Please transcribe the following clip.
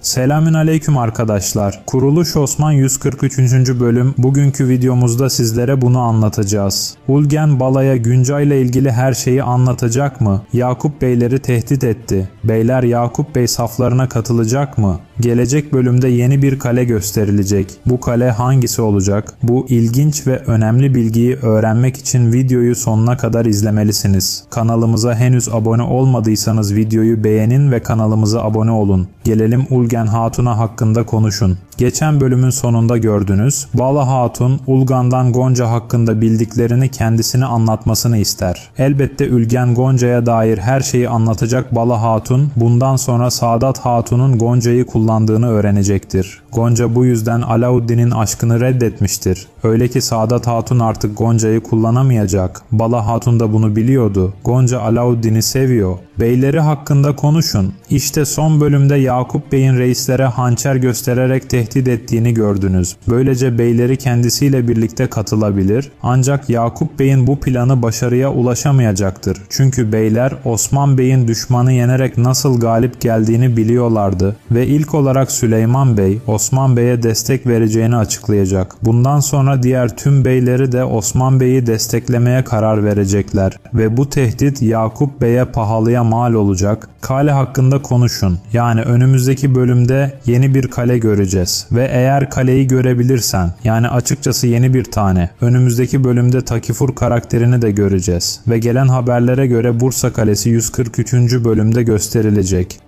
Selamün aleyküm arkadaşlar. Kuruluş Osman 143. bölüm bugünkü videomuzda sizlere bunu anlatacağız. Ulgen Bala'ya Günca ile ilgili her şeyi anlatacak mı? Yakup Beyleri tehdit etti. Beyler Yakup Bey saflarına katılacak mı? Gelecek bölümde yeni bir kale gösterilecek. Bu kale hangisi olacak? Bu ilginç ve önemli bilgiyi öğrenmek için videoyu sonuna kadar izlemelisiniz. Kanalımıza henüz abone olmadıysanız videoyu beğenin ve kanalımıza abone olun. Gelelim Ulgen Hatun'a hakkında konuşun. Geçen bölümün sonunda gördünüz. Bala Hatun, Ulgan'dan Gonca hakkında bildiklerini kendisine anlatmasını ister. Elbette Ülgen Gonca'ya dair her şeyi anlatacak Bala Hatun, bundan sonra Sadat Hatun'un Gonca'yı kullandığını öğrenecektir. Gonca bu yüzden Alauddin'in aşkını reddetmiştir. Öyle ki Sadat Hatun artık Gonca'yı kullanamayacak. Bala Hatun da bunu biliyordu. Gonca Alauddin'i seviyor. Beyleri hakkında konuşun. İşte son bölümde Yakup Bey'in reislere hançer göstererek tehdit ettiğini gördünüz. Böylece beyleri kendisiyle birlikte katılabilir. Ancak Yakup Bey'in bu planı başarıya ulaşamayacaktır. Çünkü beyler Osman Bey'in düşmanı yenerek nasıl galip geldiğini biliyorlardı ve ilk olarak Süleyman Bey Osman Bey'e destek vereceğini açıklayacak. Bundan sonra diğer tüm beyleri de Osman Bey'i desteklemeye karar verecekler ve bu tehdit Yakup Bey'e pahalıya mal olacak. Kale hakkında konuşun. Yani önümüzdeki bölümde yeni bir kale göreceğiz ve eğer kaleyi görebilirsen yani açıkçası yeni bir tane önümüzdeki bölümde Takifur karakterini de göreceğiz ve gelen haberlere göre Bursa Kalesi 143. bölümde gösterilecek.